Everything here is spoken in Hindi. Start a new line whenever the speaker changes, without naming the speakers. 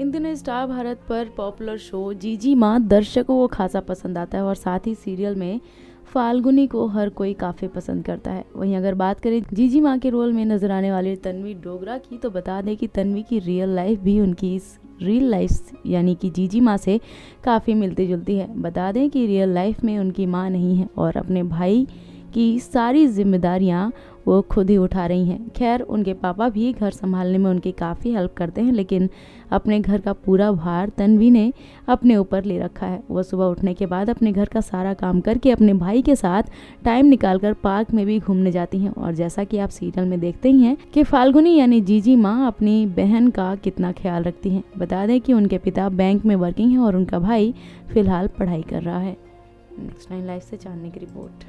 इन दिनों स्टार भारत पर पॉपुलर शो जीजी माँ दर्शकों को खासा पसंद आता है और साथ ही सीरियल में फाल्गुनी को हर कोई काफ़ी पसंद करता है। वहीं अगर बात करें जीजी माँ के रोल में नज़र आने वाली तन्वी डोगरा की तो बता दें कि तन्वी की रियल लाइफ भी उनकी इस रियल लाइफ यानी कि जीजी माँ से काफ़ी मिलती जुलती है। बता दें कि रियल लाइफ में उनकी माँ नहीं है और अपने भाई की सारी जिम्मेदारियाँ वो खुद ही उठा रही हैं। खैर, उनके पापा भी घर संभालने में उनकी काफ़ी हेल्प करते हैं, लेकिन अपने घर का पूरा भार तन्वी ने अपने ऊपर ले रखा है। वो सुबह उठने के बाद अपने घर का सारा काम करके अपने भाई के साथ टाइम निकाल कर पार्क में भी घूमने जाती हैं। और जैसा कि आप सीरियल में देखते ही हैं कि फाल्गुनी यानी जीजी माँ अपनी बहन का कितना ख्याल रखती हैं। बता दें कि उनके पिता बैंक में वर्किंग है और उनका भाई फ़िलहाल पढ़ाई कर रहा है। नेक्स्ट नाइन लाइफ से जानने की रिपोर्ट।